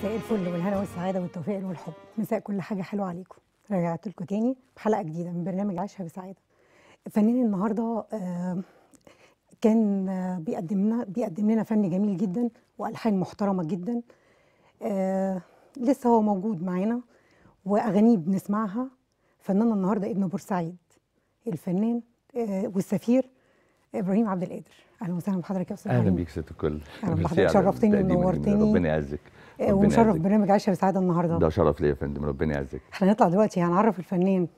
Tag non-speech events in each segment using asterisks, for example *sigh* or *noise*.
مساء الفل والهنا والسعادة والتوفيق والحب. مساء كل حاجة حلوة عليكم. رجعت لكم تاني بحلقة جديدة من برنامج عيشها بسعادة. فنان النهاردة كان بيقدم لنا بيقدم لنا فن جميل جدا وألحان محترمة جدا. لسه هو موجود معانا وأغانيه بنسمعها. فنان النهاردة ابن بورسعيد. الفنان والسفير إبراهيم عبد القادر. أهلا وسهلا بحضرتك يا أستاذ أهلا. بيك ست الكل. ميرسي بحضرتك، شرفتني. ونورتني. ربنا يعزك. ومشرف يعزك. برنامج عيشها بسعادة النهاردة ده شرف ليا يا فندم ربنا يعزك إحنا هنطلع دلوقتي هنعرف الفنان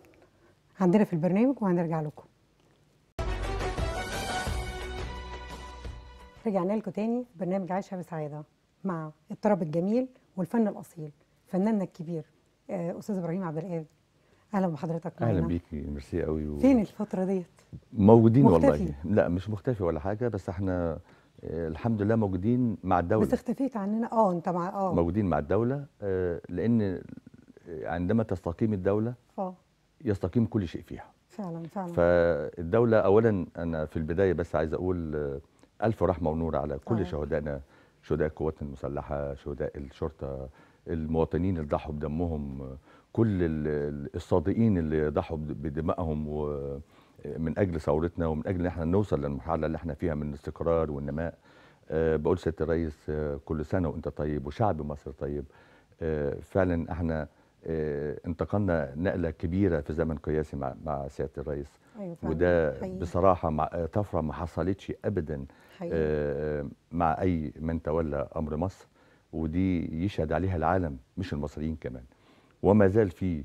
عندنا في البرنامج وهنرجع لكم رجعنا لكم تاني برنامج عايشة بسعادة مع الطرب الجميل والفن الأصيل فناننا الكبير آه، أستاذ إبراهيم عبد القادر أهلا بحضرتك أهلا بيكي ميرسي قوي و... فين الفترة ديت؟ موجودين مختفي. والله لا مش مختفي ولا حاجة بس إحنا الحمد لله موجودين مع الدولة. بس اختفيت عننا؟ آه انت مع آه. موجودين مع الدولة آه، لأن عندما تستقيم الدولة آه. يستقيم كل شيء فيها. فعلا فعلا. فالدولة أولا أنا في البداية بس عايز أقول آه، ألف رحمة ونور على كل آه. شهدائنا شهداء القوات المسلحة شهداء الشرطة المواطنين اللي ضحوا بدمهم آه، كل ال- ال- الصادقين اللي ضحوا بد- بدمائهم و- من أجل ثورتنا ومن أجل إن إحنا نوصل للمرحلة اللي إحنا فيها من الاستقرار والنماء آه، بقول سيادة الرئيس آه، كل سنة وأنت طيب وشعب مصر طيب. آه، فعلا إحنا انتقلنا نقلة كبيرة في زمن قياسي مع مع سيادة الرئيس. فعلا. وده حقيقي. بصراحة مع طفرة ما حصلتش أبدا حقيقي. مع أي من تولى أمر مصر. ودي يشهد عليها العالم مش المصريين كمان. وما زال في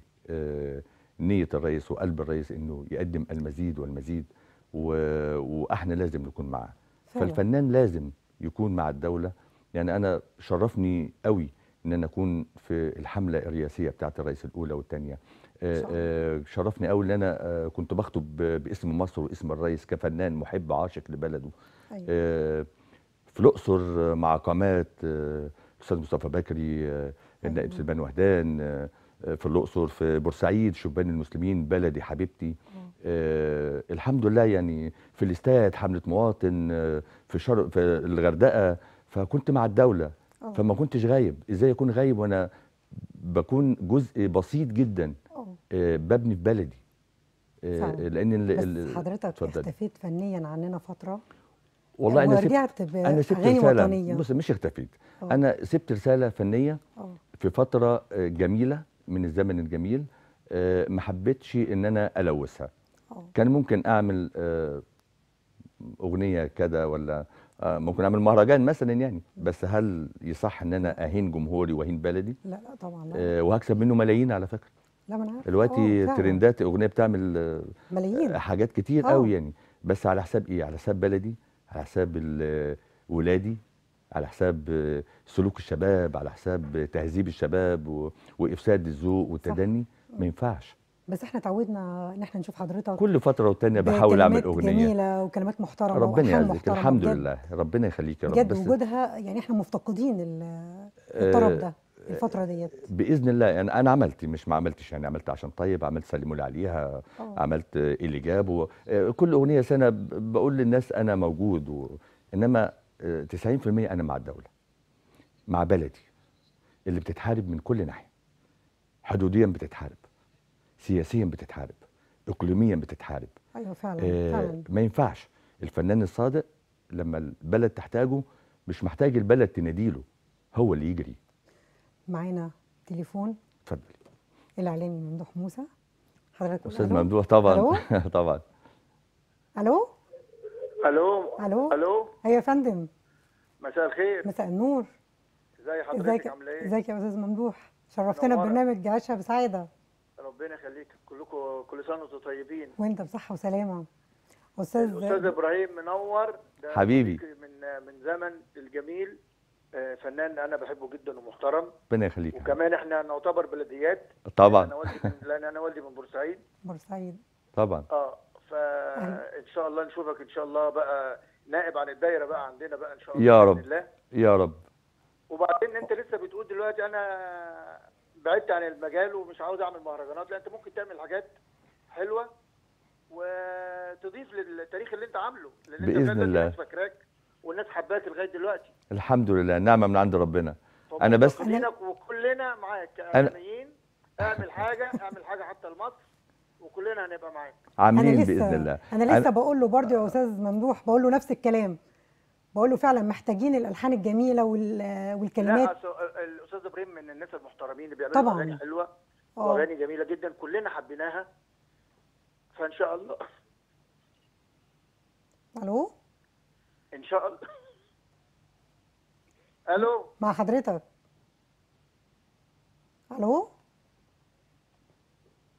آه، نية الرئيس وقلب الرئيس إنه يقدم المزيد والمزيد و- وإحنا لازم نكون معاه فعلا. فالفنان لازم يكون مع الدولة يعني أنا شرفني قوي إن أنا أكون في الحملة الرئاسية بتاعت الرئيس الأولى والثانية شاء الله. شرفني قوي إن أنا آه، كنت بخطب باسم مصر واسم الرئيس كفنان محب عاشق لبلده أيوة. آه، في الأقصر آه، مع قامات آه، الأستاذ مصطفى بكري آه، النائب أيوة. سليمان وهدان آه، آه، في الأقصر في بورسعيد شبان المسلمين بلدي حبيبتي. آه الحمد لله يعني في الاستاد حملة مواطن آه في شر في الغردقة. فكنت مع الدولة. آه. فما كنتش غايب. إزاي أكون غايب وأنا بكون جزء بسيط جدا؟ آه ببني في بلدي. آه. لأن بس حضرتك اتفضلي. اختفيت فنيا عننا فترة؟ والله أنا سبت أنا سبت رسالة. وطنية. بص مش اختفيت. آه. أنا سبت رسالة فنية آه في فترة آه، جميلة. من الزمن الجميل آه، ما حبيتش إن أنا ألوثها. كان ممكن أعمل آه، أغنية كده ولا آه، ممكن أعمل مهرجان مثلا يعني. بس هل يصح إن أنا أهين جمهوري وأهين بلدي؟ لا لا طبعا لا. وهكسب منه ملايين على فكرة. لا ما أنا عارفة. دلوقتي. ترندات أغنية بتعمل ملايين. حاجات كتير. قوي يعني. بس على حساب إيه؟ على حساب بلدي؟ على حساب ولادي؟ على حساب آه، سلوك الشباب على حساب تهذيب الشباب و- وإفساد الذوق والتدني. ما ينفعش. بس إحنا اتعودنا ان إحنا نشوف حضرتك كل فترة والتانية بحاول أعمل أغنية. جميلة وكلمات محترمة ربنا يعزك. الحمد. لله. ربنا يخليك يا رب. بجد وجودها يعني إحنا مفتقدين ال- الطرب ده الفترة ديت. بإذن الله. يعني أنا عملت مش ما عملتش يعني عملت عشان طيب عملت سلموا لي عليها آه. عملت آه، اللي جاب و... آه، كل أغنية سنة بقول للناس أنا موجود و... إنما آه، 90% أنا مع الدولة مع بلدي اللي بتتحارب من كل ناحية حدوديا بتتحارب سياسيا بتتحارب اقليميا بتتحارب. أيوه فعلا آه، فعلا. ما ينفعش. الفنان الصادق لما البلد تحتاجه مش محتاج البلد تناديله هو اللي يجري. معانا تليفون. اتفضل. الإعلامي ممدوح موسى. حضرتك أستاذ؟ ممدوح طبعا؟ *laughs* طبعا. ألو؟ ألو؟ ألو؟ ألو؟ أيوه يا فندم. مساء الخير. مساء النور. ازي حضرتك؟ إزيك؟ عاملة إيه؟ إزيك يا أستاذ ممدوح؟ شرفتنا. ببرنامج عيشها بسعادة. ربنا يخليك. كلكم كل سنة وأنتم طيبين. وأنت بصحة وسلامة. أستاذ أستاذ إبراهيم منور ده حبيبي. من من زمن الجميل. آه، فنان أنا بحبه جدا ومحترم. ربنا يخليك وكمان إحنا نعتبر بلديات. أنا طبعا والدي من لأن أنا والدي من بورسعيد. بورسعيد. طبعا. آه. فإن شاء الله نشوفك إن شاء الله بقى نائب عن الدايرة بقى عندنا بقى إن شاء الله يا رب. الله. يا رب. وبعدين أنت لسه بتقول دلوقتي أنا بعدت عن المجال ومش عاوز أعمل مهرجانات لأ أنت ممكن تعمل حاجات حلوة وتضيف للتاريخ اللي أنت عامله لأن فعلاً الله. الناس فاكراك والناس حباك لغاية دلوقتي. الحمد لله. نعمة من عند ربنا. أنا بس- وكلنا معاك كاعلاميين اعمل حاجة اعمل حاجة حتى لمصر وكلنا هنبقى معاك. أنا عاملين باذن الله. أنا لسه بقول له برضه يا أستاذ ممدوح بقول له نفس الكلام. بقول له فعلا محتاجين الألحان الجميلة وال- والكلمات. لا الاستاذ إبراهيم من الناس المحترمين اللي بيعملوا طبعاً. أغاني حلوة آه. وأغاني جميلة جدا كلنا حبيناها. فإن شاء الله. ألو؟ إن شاء الله. ألو؟ مع حضرتك. ألو؟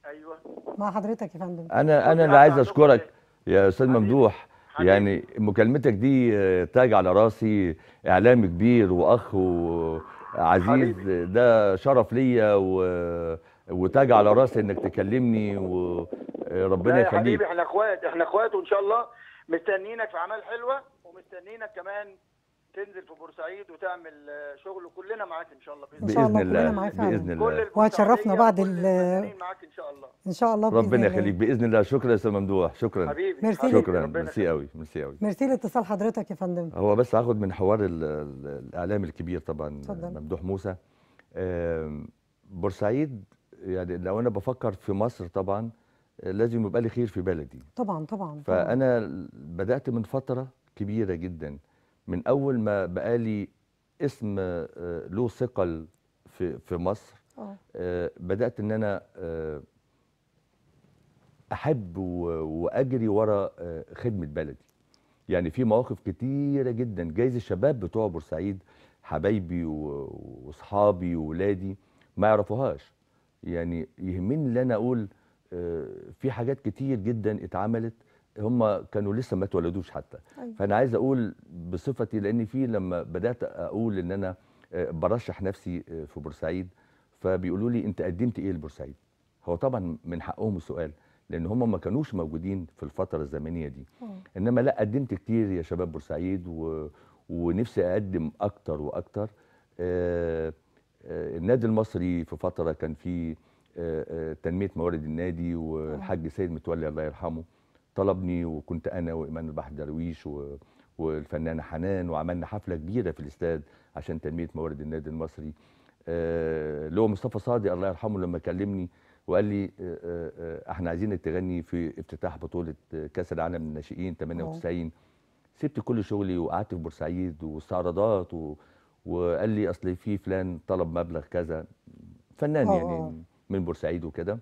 أيوه مع حضرتك يا فندم أنا أنا اللي عايز أشكرك؟ يا أستاذ. ممدوح. يعني مكالمتك دي آه، تاج على راسي إعلام كبير وأخ وعزيز. ده شرف ليا و... وتاج على راسي إنك تكلمني وربنا يا يخليك حبيبي إحنا إخوات إحنا إخوات وإن شاء الله مستنيينك في أعمال حلوة ومستنيينك كمان تنزل في بورسعيد وتعمل آه، شغل وكلنا معاك إن شاء الله إن شاء الله باذن كلنا الله معاه فعلا. بإذن كل الله وهتشرفنا بعد ال- معاك إن شاء الله إن شاء الله بإذن ربنا. يخليك بإذن الله شكرا يا أستاذ ممدوح شكرا حبيبي ميرسي. شكرا ميرسي. قوي ميرسي قوي ميرسي لاتصال حضرتك يا فندم هو بس هاخد من حوار ال ال الإعلام الكبير طبعا اتفضل. ممدوح موسى بورسعيد يعني لو أنا بفكر في مصر طبعا لازم يبقى لي خير في بلدي طبعا طبعا طبعاً. فأنا بدأت من فترة كبيرة جدا من أول ما بقالي اسم آه، له ثقل في في مصر آه. آه، بدأت إن أنا آه، أحب وأجري ورا خدمة بلدي. يعني في مواقف كتيرة جدا. جايز الشباب بتوع بورسعيد حبايبي وأصحابي وولادي ما يعرفوهاش. يعني يهمني إن أنا أقول في حاجات كتير جدا اتعملت هم كانوا لسه ما اتولدوش حتى. أيوة. فأنا عايز أقول بصفتي لأن في لما بدأت أقول إن أنا آه، برشح نفسي آه، في بورسعيد فبيقولوا لي أنت قدمت إيه لبورسعيد؟ هو طبعا من حقهم السؤال لأن هم ما كانوش موجودين في الفترة الزمنية دي. آه. إنما لا قدمت كتير يا شباب بورسعيد و... ونفسي أقدم أكتر وأكتر. آه، آه، النادي المصري في فترة كان فيه آه، آه، تنمية موارد النادي والحاج سيد متولي الله يرحمه. طلبني وكنت أنا وإيمان البحر درويش و... والفنانة حنان وعملنا حفلة كبيرة في الاستاد عشان تنمية موارد النادي المصري. آه، اللي هو مصطفى صادق الله يرحمه لما كلمني وقال لي آه، آه، إحنا عايزينك تغني في افتتاح بطولة كأس العالم للناشئين 98 سبت كل شغلي وقعدت في بورسعيد واستعراضات و... وقال لي أصل في فلان طلب مبلغ كذا. فنان يعني آه. من بورسعيد وكده.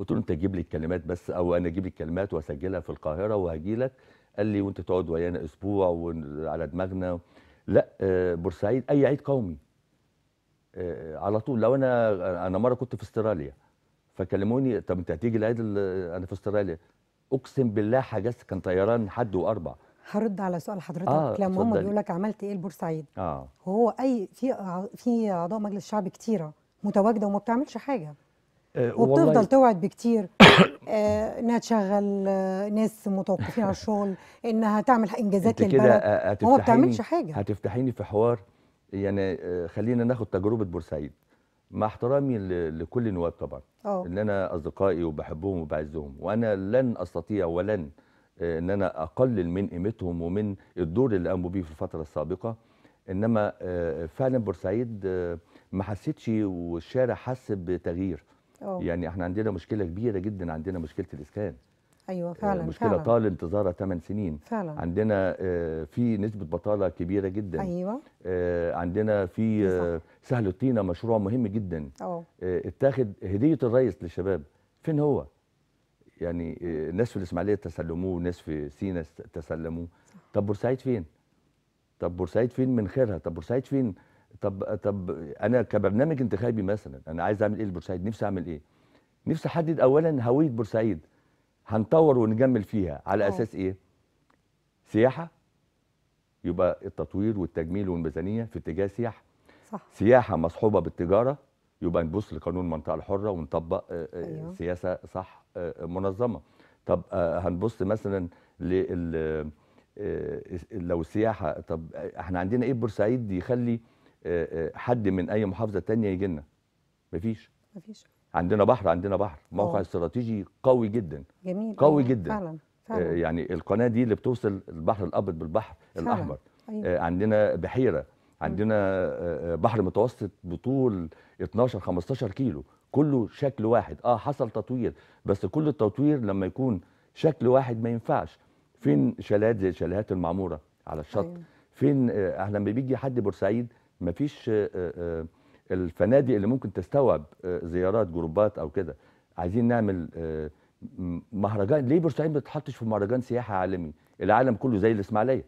قلت له انت تجيب لي الكلمات بس أو أنا أجيب لي الكلمات واسجلها في القاهرة وهجي لك. قال لي وانت تقعد ويانا أسبوع وعلى دماغنا. لا آه، بورسعيد اي عيد قومي. آه، على طول. لو أنا أنا مرة كنت في استراليا. فكلموني طب انت هتيجي العيد ال- أنا في استراليا. اقسم بالله حجزت كان طيران حد واربع. هرد على سؤال حضرتك. آه، لما هم. بيقول لك عملت إيه لبورسعيد؟ آه. وهو أي في في أعضاء مجلس الشعب كتيرة متواجدة وما بتعملش حاجة. وبتفضل والله توعد بكتير. *coughs* آه، إنها تشغل آه، ناس متوقفين عن الشغل إنها تعمل إنجازات للبلد. آه، هو ما بتعملش حاجة. هتفتحيني في حوار يعني آه، خلينا ناخد تجربة بورسعيد. مع احترامي لكل النواب طبعا آه ان أنا أصدقائي وبحبهم وبعزهم. وأنا لن أستطيع ولن آه، إن أنا أقلل من قيمتهم ومن الدور اللي قاموا بيه في الفترة السابقة. إنما آه، فعلا بورسعيد آه، ما حسيتش والشارع حس بتغيير. آه يعني إحنا عندنا مشكلة كبيرة جدا عندنا مشكلة الإسكان. أيوه آه، فعلا مشكلة فعلا. طال انتظارها 8 سنين. فعلا. عندنا آه، في نسبة بطالة كبيرة جدا. أيوه. آه، عندنا في. آه، سهل الطينه مشروع مهم جدا. آه آه، اتاخد هدية الرئيس للشباب. فين هو؟ يعني آه، ناس في الإسماعيلية تسلموه ناس في سينا تسلموه. طب بورسعيد فين؟ طب بورسعيد فين من خيرها؟ طب بورسعيد فين طب طب أنا كبرنامج انتخابي مثلا أنا عايز أعمل إيه لبورسعيد؟ نفسي أعمل إيه؟ نفسي أحدد اولا هوية بورسعيد. هنطور ونجمل فيها. على آه. أساس إيه؟ سياحة يبقى التطوير والتجميل والميزانية في اتجاه سياحة. صح. سياحة مصحوبة بالتجارة يبقى نبص لقانون المنطقة الحرة ونطبق آه، آه، أيوة. سياسة صح آه، منظمة. طب هنبص مثلا لل لو السياحه طب إحنا عندنا إيه بورسعيد يخلي حد من أي محافظة تانية يجي لنا. مفيش. مفيش. عندنا بحر عندنا بحر. موقع آه. استراتيجي قوي جدا. جميل. قوي آه، جدا. فعلا آه، فعلا. يعني القناة دي اللي بتوصل البحر الأبيض بالبحر فعلا. الأحمر. آه، عندنا بحيرة. عندنا آه، آه، بحر متوسط بطول 12 15 كيلو. كله شكل واحد. آه حصل تطوير. بس كل التطوير لما يكون شكل واحد ما ينفعش. فين شالات زي شاليهات المعمورة على الشط؟ أيوة. فين آه، لما بيجي حد بورسعيد مفيش آه، آه، الفنادق اللي ممكن تستوعب آه، زيارات جروبات أو كده. عايزين نعمل آه، مهرجان. ليه بورسعيد ما تتحطش في مهرجان سياحه عالمي؟ العالم كله زي الإسماعيلية.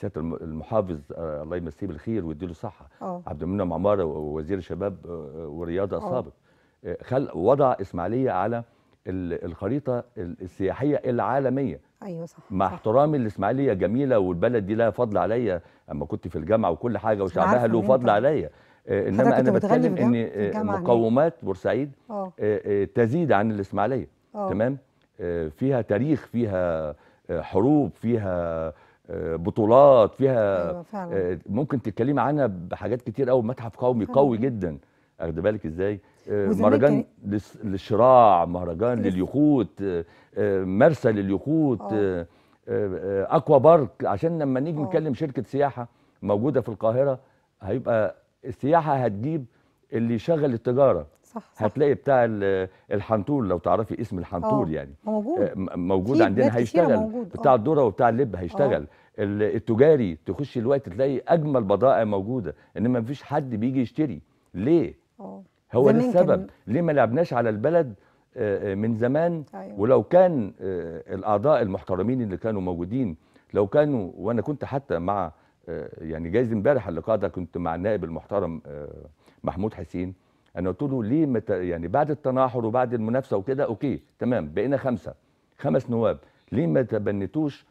سيادة الم- المحافظ آه، الله يمسيه بالخير ويديله الصحة. آه. عبد المنعم عماره ووزير الشباب آه، والرياضه آه. السابق. آه، خل وضع إسماعيلية على الخريطة ال- السياحية العالمية. أيوه صح مع صح. احترامي الاسماعيليه جميلة والبلد دي لها فضل عليا اما كنت في الجامعة وكل حاجة وشعبها له إن فضل عليا. آه، إنما أنا بتكلم إن آه،. مقومات بورسعيد آه، تزيد عن الإسماعيلية. تمام؟ فيها تاريخ فيها حروب فيها بطولات فيها أيوه فعلا. ممكن تتكلمي عنها بحاجات كتير قوي متحف قومي. قوي جدا. واخد بالك إزاي؟ آه، مهرجان للشراع مهرجان. لليخوت آه، آه، مرسى لليخوت اكوا بارك. عشان لما نيجي. نكلم شركة سياحة موجودة في القاهرة هيبقى السياحة هتجيب اللي يشغل التجارة. صح صح. هتلاقي بتاع ال- الحنطور لو تعرفي اسم الحنطور آه. يعني. موجود. موجود عندنا هيشتغل. موجود، بتاع. الذرة وبتاع اللب هيشتغل. ال- التجاري تخش الوقت تلاقي أجمل بضائع موجودة. إنما مفيش حد بيجي يشتري. ليه؟ هو ده السبب. ليه ما لعبناش على البلد آه، آه، من زمان؟ أيوه. ولو كان آه، الأعضاء المحترمين اللي كانوا موجودين لو كانوا وأنا كنت حتى مع يعني جايز امبارح اللقاء ده كنت مع النائب المحترم محمود حسين. أنا قلت له ليه مت يعني بعد التناحر وبعد المنافسة وكده أوكي تمام بقينا خمسة خمس نواب. ليه ما تبنتوش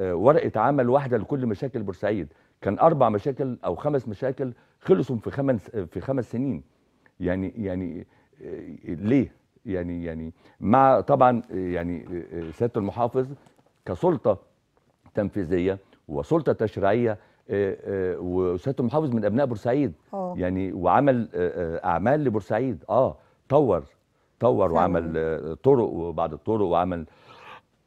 ورقة عمل واحدة لكل مشاكل بورسعيد؟ كان أربع مشاكل أو خمس مشاكل خلصوا في خمس في خمس سنين. يعني يعني آه، ليه؟ يعني يعني مع طبعا آه، يعني آه، سيادة المحافظ كسلطة تنفيذية وسلطة تشريعية وسيادة المحافظ من أبناء بورسعيد. يعني وعمل أعمال لبورسعيد. آه طور طور. وعمل طرق وبعد الطرق وعمل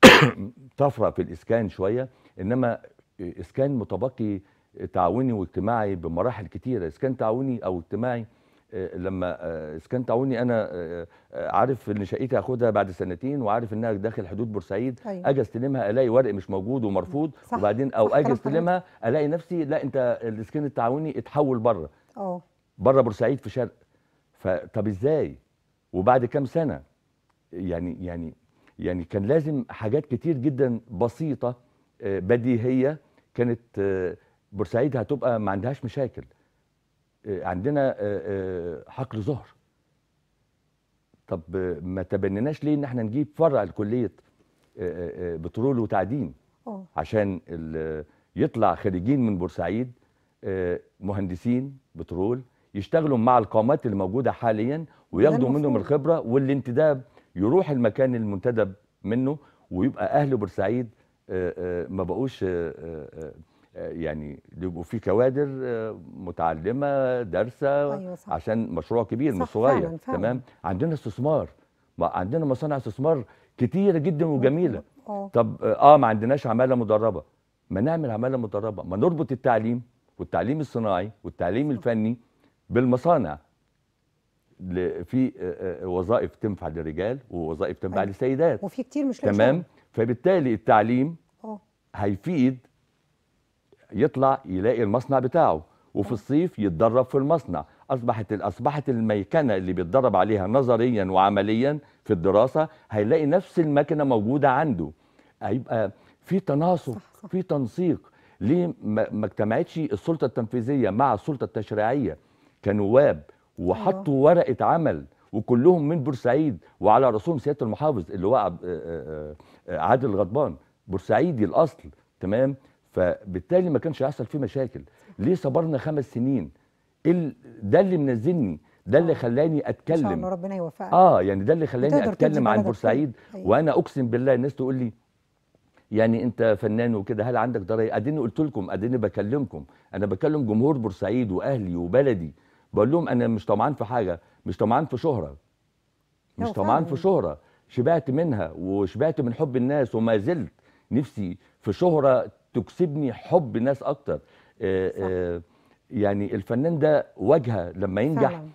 *coughs* طفرة في الإسكان شوية. إنما إسكان متبقي تعاوني واجتماعي بمراحل كتيرة. إسكان تعاوني أو اجتماعي لما آه، اسكان تعاوني أنا آه، آه، عارف إن شقتي هاخدها بعد سنتين وعارف إنها داخل حدود بورسعيد أيوه. أجي أستلمها ألاقي ورق مش موجود ومرفوض صح، وبعدين أو أجي حضرتك. أستلمها ألاقي نفسي لا أنت الإسكان التعاوني اتحول بره. آه بره بورسعيد في شرق. فطب إزاي؟ وبعد كام سنة؟ يعني يعني يعني كان لازم حاجات كتير جدا بسيطة آه، بديهية كانت آه، بورسعيد هتبقى ما عندهاش مشاكل. آه، عندنا آه، آه، حقل ظهر. طب آه، ما تبنيناش ليه إن إحنا نجيب فرع لكليه آه، آه، آه، بترول وتعدين؟ عشان يطلع خريجين من بورسعيد آه، مهندسين بترول يشتغلوا مع القامات اللي موجودة حاليا وياخدوا منهم. الخبرة والانتداب يروح المكان المنتدب منه ويبقى أهل بورسعيد آه، آه، ما بقوش آه، آه، آه، يعني يبقوا في كوادر آه، متعلمة دارسة أيوه صح. عشان مشروع كبير مش صغير فعلاً، فعلاً. تمام؟ عندنا استثمار. ما عندنا مصانع استثمار كتيرة جدا وجميلة. آه. طب آه ما عندناش عمالة مدربة. ما نعمل عمالة مدربة. ما نربط التعليم والتعليم الصناعي والتعليم الفني بالمصانع. في آه، آه، وظائف تنفع للرجال ووظائف تنفع أيوة. للسيدات. وفي كتير مش تمام؟ شغل. فبالتالي التعليم آه. هيفيد يطلع يلاقي المصنع بتاعه وفي الصيف يتدرب في المصنع. أصبحت أصبحت الميكنة اللي بيتدرب عليها نظريا وعمليا في الدراسة هيلاقي نفس المكنه موجودة عنده. هيبقى في تناسق. في تنسيق. ليه ما اجتمعتش السلطة التنفيذية مع السلطة التشريعية؟ كنواب وحطوا ورقة عمل وكلهم من بورسعيد وعلى رسوم سيادة المحافظ اللي هو عادل غضبان بورسعيدي الأصل تمام؟ فبالتالي ما كانش هيحصل فيه مشاكل. ليه صبرنا خمس سنين؟ إيه ال- ده اللي منزلني ده اللي آه. خلاني إن شاء الله أتكلم. ربنا يوفقك. آه يعني ده اللي خلاني أتكلم عن بورسعيد. أيوة. وأنا أقسم بالله الناس تقول لي يعني أنت فنان وكده هل عندك ضرايب أديني قلت لكم أديني بكلمكم. أنا بكلم جمهور بورسعيد وأهلي وبلدي. بقول لهم أنا مش طمعان في حاجة مش طمعان في شهرة. مش طمعان. في شهرة. شبعت منها وشبعت من حب الناس وما زلت نفسي في شهرة تكسبني حب ناس أكتر آه، صح. آه، يعني الفنان ده واجهة لما ينجح فعلا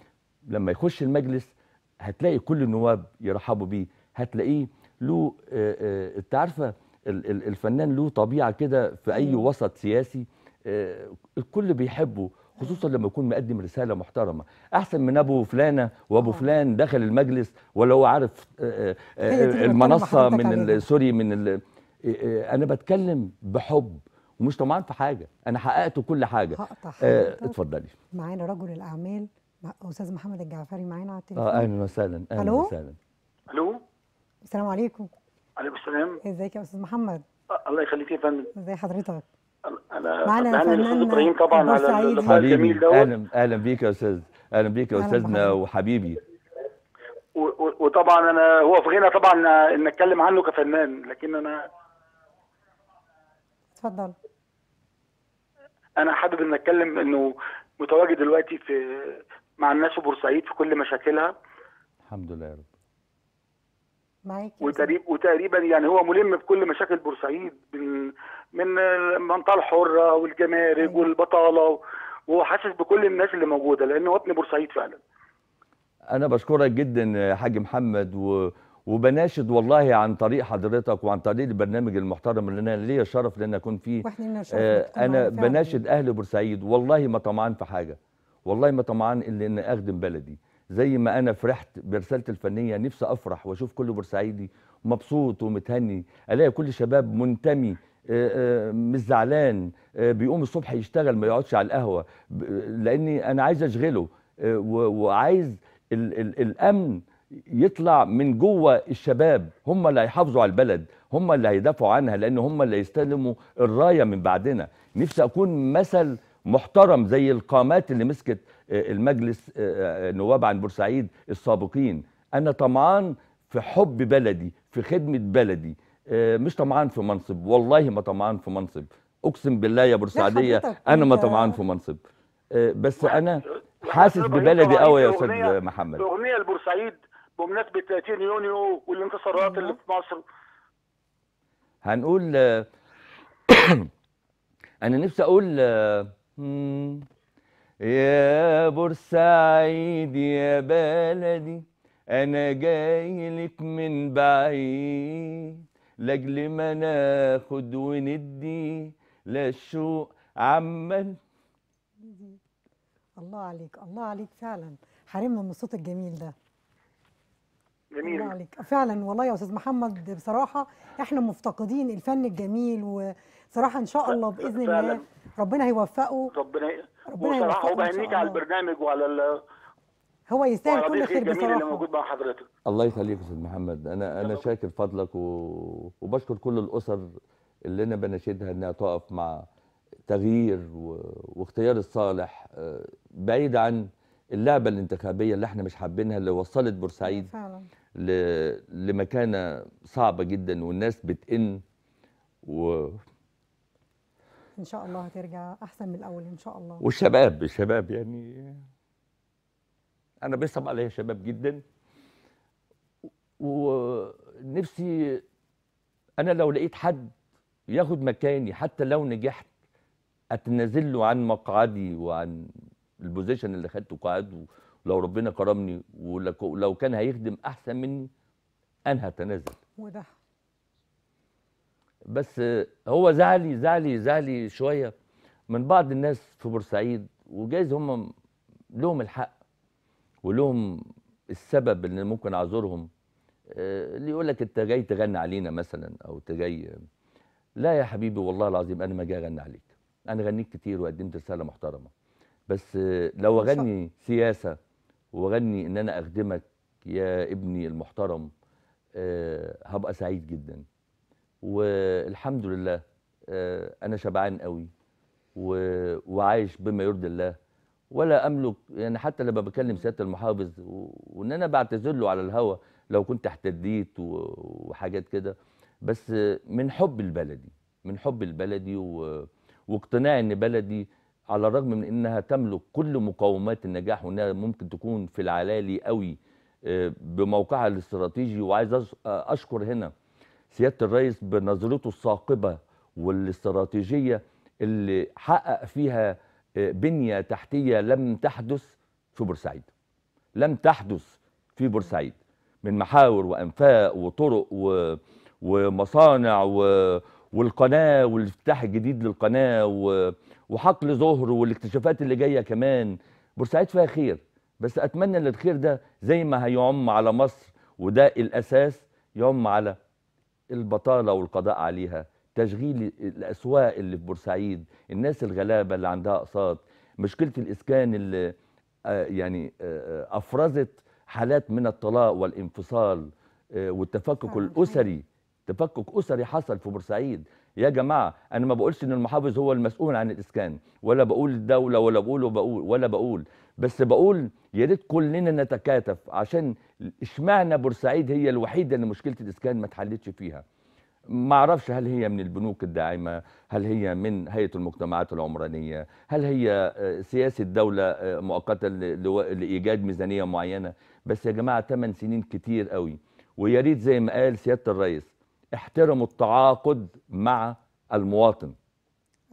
لما يخش المجلس هتلاقي كل النواب يرحبوا بيه هتلاقيه له آه، أنت عارفة ال- ال- الفنان له طبيعة كده في أي أيوة. وسط سياسي الكل بيحبه خصوصا لما يكون مقدم رسالة محترمة أحسن من أبو فلانة وأبو آه. فلان دخل المجلس ولا هو عارف المنصة من سوري من أنا بتكلم بحب ومش طمعان في حاجة. أنا حققت كل حاجة. هقطع آه، اتفضلي. معانا رجل الأعمال أستاذ محمد الجعفري معانا على التليفون. آه أهلا وسهلا أهلا؟ وسهلا. ألو؟ السلام عليكم. عليكم السلام. إزيك يا أستاذ محمد؟ أ- الله يخليك. يا فندم ازي حضرتك؟ انا معانا الفنان إبراهيم طبعا على. اللقاء الجميل دوت. أهلا أهلا بيك يا أستاذ أهلا بيك يا أستاذنا. وحبيبي. وطبعا أنا هو في غنى طبعا إن أتكلم عنه كفنان لكن أنا اتفضل أنا حابب إن أتكلم إنه متواجد دلوقتي في مع الناس في بورسعيد في كل مشاكلها الحمد لله يا رب معاك. وتقريبا وتقريبا يعني هو ملم بكل مشاكل بورسعيد من من المنطقة الحرة والجمارك أيوة. والبطالة وهو حاسس بكل الناس اللي موجودة لأنه هو ابن بورسعيد فعلا أنا بشكرك جدا يا حاج محمد و... وبناشد والله عن طريق حضرتك وعن طريق البرنامج المحترم اللي أنا ليا الشرف إن أكون فيه. آه، أنا. بناشد أهل بورسعيد. والله ما طمعان في حاجة. والله ما طمعان الا ان أخدم بلدي. زي ما أنا فرحت برسالتي الفنية نفسي أفرح وأشوف كل بورسعيدي مبسوط ومتهني. ألاقي كل شباب منتمي آه، آه، مش زعلان آه، بيقوم الصبح يشتغل ما يقعدش على القهوة. لأني أنا عايز أشغله وعايز ال ال الأمن يطلع من جوه الشباب هم اللي هيحافظوا على البلد هم اللي هيدافعوا عنها لأن هم اللي يستلموا الراية من بعدنا. نفسي أكون مثل محترم زي القامات اللي مسكت آه، المجلس آه، آه، نواب عن بورسعيد السابقين. أنا طمعان في حب بلدي في خدمة بلدي. مش طمعان في منصب والله ما طمعان في منصب. أقسم بالله يا بورسعيدية أنا ما طمعان في منصب. بس أنا حاسس ببلدي قوي يا أستاذ محمد. أغنية لبورسعيد بمناسبة 30 يونيو والانتصارات. اللي في مصر. هنقول آه، *clears throat* أنا نفسي أقول آه، يا بورسعيد يا بلدي أنا جاي لك من بعيد. لأجل ما ناخد وندي لا الشوق عمال. الله عليك الله عليك فعلا. حرمنا من الصوت الجميل ده. جميل. الله عليك فعلا والله يا أستاذ محمد بصراحة إحنا مفتقدين الفن الجميل وصراحة إن شاء الله بإذن الله فعلاً. ربنا هيوفقه. ربنا ربنا شاء وبهنيك على الله. البرنامج وعلى ال- هو يستاهل كل خير الجميل اللي بصراحة. موجود مع حضرتك. الله يخليك يا أستاذ محمد. أنا أنا شاكر فضلك و... وبشكر كل الأسر اللي أنا بناشدها إنها تقف مع تغيير و... واختيار الصالح آه، بعيد عن اللعبة الانتخابية اللي إحنا مش حابينها اللي وصلت بورسعيد. فعلا. لمكانة صعبة جدا والناس بتئن و... إن شاء الله هترجع أحسن من الأول إن شاء الله. والشباب الشباب يعني أنا بيصعب عليا شباب جدا. ونفسي أنا لو لقيت حد ياخد مكاني حتى لو نجحت أتنازل له عن مقعدي وعن البوزيشن اللي خدته قاعد ولو ربنا كرمني ولو كان هيخدم أحسن مني أنا هتنازل. وده بس هو زعلي زعلي زعلي شوية من بعض الناس في بورسعيد وجايز هم لهم الحق ولهم السبب اللي ممكن أعذرهم. آه، اللي يقول لك أنت جاي تغني علينا مثلا أو أنت جاي. لا يا حبيبي والله العظيم أنا ما جاي أغني عليك. أنا غنيت كتير وقدمت رسالة محترمة. بس آه، لو أغني سياسة واغني إن أنا أخدمك يا ابني المحترم آه، هبقى سعيد جدا. والحمد لله آه، أنا شبعان قوي وعايش بما يرضي الله. ولا أملك يعني حتى لما بكلم سيادة المحافظ وإن أنا بعتذر له على الهوا لو كنت احتديت وحاجات كده. بس من حب البلدي من حب البلدي و- واقتناع إن بلدي على الرغم من إنها تملك كل مقومات النجاح وإنها ممكن تكون في العلالي قوي آه، بموقعها الاستراتيجي. وعايز آه، أشكر هنا سيادة الرئيس بنظرته الثاقبة والاستراتيجية اللي حقق فيها آه، بنية تحتية لم تحدث في بورسعيد. لم تحدث في بورسعيد. من محاور وأنفاق وطرق و... ومصانع و... والقناة والافتتاح الجديد للقناة و... وحقل ظهر والاكتشافات اللي جاية كمان. بورسعيد فيها خير بس أتمنى إن الخير ده زي ما هيعم على مصر وده الأساس يعم على البطالة والقضاء عليها. تشغيل الأسواق اللي في بورسعيد الناس الغلابة اللي عندها أقساط مشكلة الإسكان اللي آه، يعني آه، آه، أفرزت حالات من الطلاق والانفصال والتفكك الأسري تفكك أسري حصل في بورسعيد. يا جماعة أنا ما بقولش إن المحافظ هو المسؤول عن الإسكان ولا بقول الدولة ولا بقول وبقول ولا بقول بس بقول يا ريت كلنا نتكاتف عشان إشمعنى بورسعيد هي الوحيدة اللي مشكلة الإسكان ما اتحلتش فيها؟ ما أعرفش هل هي من البنوك الداعمة هل هي من هيئة المجتمعات العمرانية هل هي آه، سياسة دولة آه، مؤقتة لإيجاد ميزانية معينة؟ بس يا جماعة 8 سنين كتير قوي ويا ريت زي ما قال سيادة الرئيس احترموا التعاقد مع المواطن.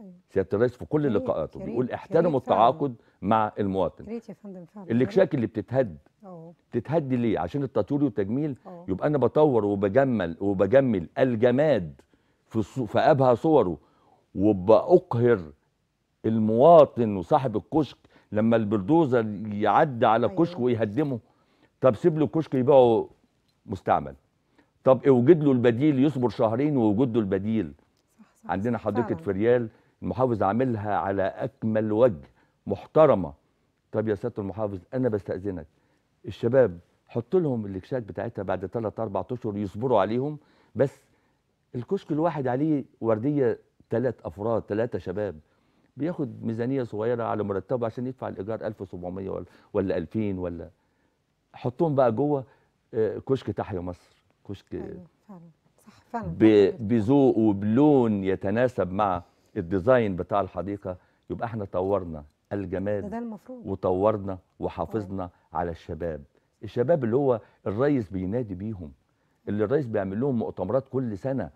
أيوة. سيادة الرئيس في كل لقاءاته بيقول احترموا. التعاقد مع المواطن. يا فندم فعلا. الاكشاك اللي بتتهد. تتهد ليه؟ عشان التطوير والتجميل. يبقى أنا بطور وبجمل وبجمل الجماد في في أبهى صوره وبأقهر المواطن وصاحب الكشك لما البلدوزر يعدي على أيوة. الكشك ويهدمه. طب سيب له الكشك يبيعه مستعمل. طب اوجد له البديل يصبر شهرين ووجد له البديل. صح صح. عندنا حديقة. فريال المحافظ عاملها على أكمل وجه محترمة. طب يا سيادة المحافظ أنا بستأذنك. الشباب حط لهم الإكشاك بتاعتها بعد 3 4 أشهر يصبروا عليهم. بس الكشك الواحد عليه وردية ثلاث أفراد ثلاثة شباب. بياخد ميزانية صغيرة على مرتبه عشان يدفع الإيجار 1700 ولا ولا 2000 ولا. حطهم بقى جوه آه، كشك تحيا مصر. كشك فعلا. صح فعلا ب- بذوق وبلون يتناسب مع الديزاين بتاع الحديقة يبقى إحنا طورنا الجمال ده المفروض. وطورنا وحافظنا على الشباب. الشباب اللي هو الرئيس بينادي بيهم اللي الرئيس بيعمل لهم مؤتمرات كل سنة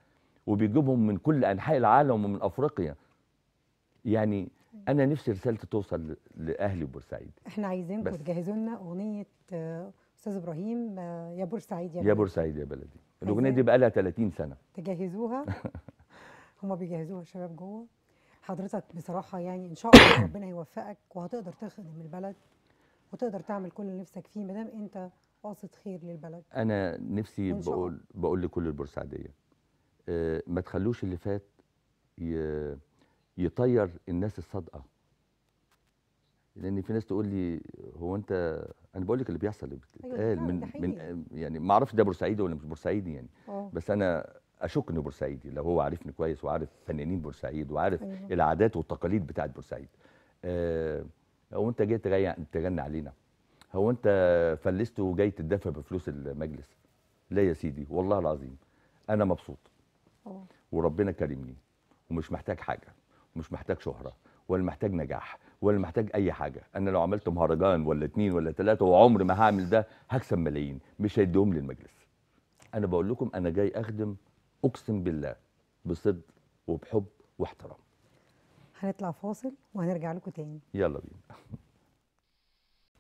وبيجيبهم من كل أنحاء العالم ومن أفريقيا. يعني أنا نفسي رسالتي توصل لأهلي بورسعيد. إحنا عايزينكم. تجهزوا لنا أغنية آه، أستاذ إبراهيم آه، يا بورسعيد يا يا بلدي. بورسعيد يا بلدي. الأغنية دي بقى لها 30 سنة. تجهزوها؟ *laughs* هما بيجهزوها الشباب جوه. حضرتك بصراحة يعني إن شاء الله ربنا يوفقك وهتقدر تخدم البلد وتقدر تعمل كل اللي نفسك فيه ما دام أنت قاصد خير للبلد. أنا نفسي. بقول بقول لكل البورسعيدية آه، ما تخلوش اللي فات يطير الناس الصادقة. لأن في ناس تقول لي هو أنت أنا بقول لك اللي بيحصل اللي أيوة، بيتقال فعلا، من ده من. يعني ما أعرفش ده بورسعيدي ولا مش بورسعيدي يعني آه. بس أنا أشك إنه بورسعيدي لو هو عارفني كويس وعارف فنانين بورسعيد وعارف أيوة. العادات والتقاليد بتاعت بورسعيد. آه، هو أنت جاي تغني علينا؟ هو أنت فلست وجاي تدفع بفلوس المجلس؟ لا يا سيدي والله العظيم أنا مبسوط. آه. وربنا كرمني ومش محتاج حاجة ومش محتاج شهرة ولا محتاج نجاح ولا محتاج أي حاجة. أنا لو عملت مهرجان ولا اتنين ولا تلاتة وعمري ما هعمل ده هكسب ملايين. مش هيديهم لي المجلس. أنا بقول لكم أنا جاي أخدم أقسم بالله بصدق وبحب واحترام. هنطلع فاصل وهنرجع لكم تاني. يلا بينا.